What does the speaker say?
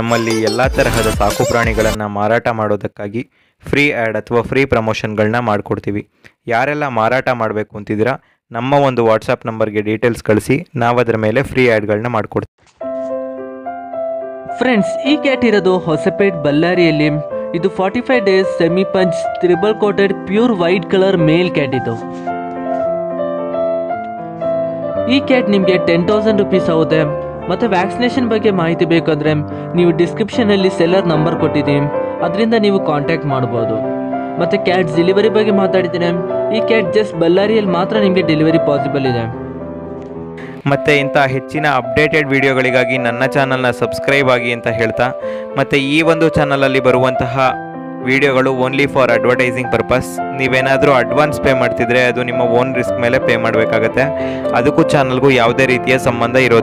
ನಮ್ಮಲ್ಲಿ ಎಲ್ಲ ತರಹದ ಸಾಕು ಪ್ರಾಣಿಗಳನ್ನು ಮಾರಾಟ ಮಾಡೋದಕ್ಕಾಗಿ ಫ್ರೀ ಆ್ಯಡ್ ಅಥವಾ ಫ್ರೀ ಪ್ರಮೋಷನ್ಗಳನ್ನ ಮಾಡಿಕೊಡ್ತೀವಿ. ಯಾರೆಲ್ಲ ಮಾರಾಟ ಮಾಡಬೇಕು ಅಂತಿದ್ದೀರಾ, ನಮ್ಮ ಒಂದು ವಾಟ್ಸಪ್ ನಂಬರ್ಗೆ ಡೀಟೇಲ್ಸ್ ಕಳಿಸಿ ನಾವು ಅದರ ಮೇಲೆ ಫ್ರೀ ಆ್ಯಡ್ಗಳನ್ನ ಮಾಡಿಕೊಡ್ತೀವಿ. ಫ್ರೆಂಡ್ಸ್, ಈ ಕ್ಯಾಟ್ ಇರೋದು ಹೊಸಪೇಟ್ ಬಳ್ಳಾರಿಯಲ್ಲಿ. ಇದು forty five days semi punch triple coated, pure white colour male cat ಇದು. ಈ ಕ್ಯಾಟ್ ನಿಮಗೆ ಟೆನ್ ತೌಸಂಡ್ ರುಪೀಸ್ ಆಗುತ್ತೆ. ಮತ್ತೆ ವ್ಯಾಕ್ಸಿನೇಷನ್ ಬಗ್ಗೆ ಮಾಹಿತಿ ಬೇಕಂದರೆ ನೀವು ಡಿಸ್ಕ್ರಿಪ್ಷನಲ್ಲಿ ಸೆಲ್ಲರ್ ನಂಬರ್ ಕೊಟ್ಟಿದ್ದೀನಿ ಅದರಿಂದ ನೀವು ಕಾಂಟ್ಯಾಕ್ಟ್ ಮಾಡ್ಬೋದು. ಮತ್ತು ಕ್ಯಾಟ್ ಡೆಲಿವರಿ ಬಗ್ಗೆ ಮಾತಾಡಿದ್ದೀನಿ. ಈ ಕ್ಯಾಟ್ ಜಸ್ಟ್ ಬಳ್ಳಾರಿಯಲ್ಲಿ ಮಾತ್ರ ನಿಮಗೆ ಡೆಲಿವರಿ ಪಾಸಿಬಲ್ ಇದೆ. ಮತ್ತು ಇಂಥ ಹೆಚ್ಚಿನ ಅಪ್ಡೇಟೆಡ್ ವಿಡಿಯೋಗಳಿಗಾಗಿ ನನ್ನ ಚಾನಲ್ನ ಸಬ್ಸ್ಕ್ರೈಬ್ ಆಗಿ ಅಂತ ಹೇಳ್ತಾ. ಮತ್ತು ಈ ಒಂದು ಚಾನಲಲ್ಲಿ ಬರುವಂತಹ ವಿಡಿಯೋಗಳು ಓನ್ಲಿ ಫಾರ್ ಅಡ್ವರ್ಟೈಸಿಂಗ್ ಪರ್ಪಸ್ ನೀವೇನಾದರೂ ಅಡ್ವಾನ್ಸ್ ಪೇ ಮಾಡ್ತಿದ್ರೆ ಅದು ನಿಮ್ಮ ಓನ್ ರಿಸ್ಕ್ ಮೇಲೆ ಪೇ ಮಾಡಬೇಕಾಗತ್ತೆ. ಅದಕ್ಕೂ ಚಾನಲ್ಗೂ ಯಾವುದೇ ರೀತಿಯ ಸಂಬಂಧ ಇರೋದು